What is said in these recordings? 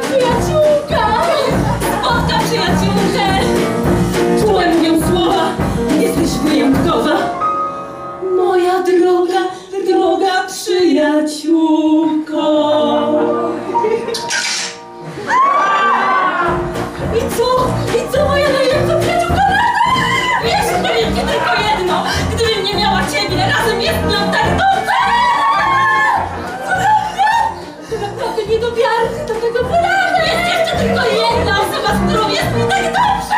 przyjaciółka spotka przyjaciółkę. Czułe mówią słowa, jesteś wyjątkowa. Moja droga, droga przyjaciółko. I co? Naprawdę nie do wiary, do tego wydania. Jest jeszcze tylko jedna osoba, z którą jest mi tak dobrze!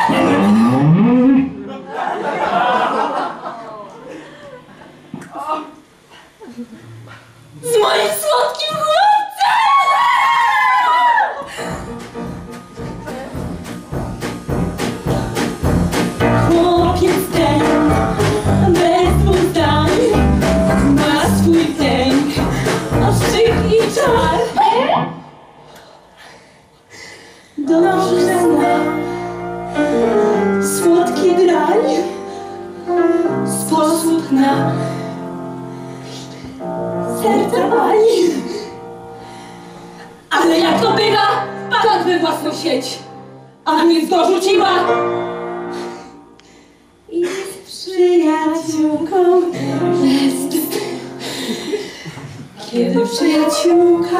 Z moim słodkim Zna słodki grań, sposób na serce pani. Ale jak to bywa, padł we własną sieć, a mnie dorzuciła. I z przyjaciółką jest. Kiedy przyjaciółka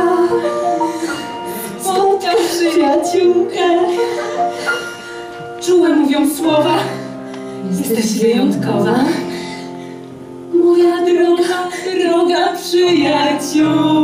przyjaciółkę, czułe mówią słowa, jesteś wyjątkowa. Moja droga, droga przyjaciółko.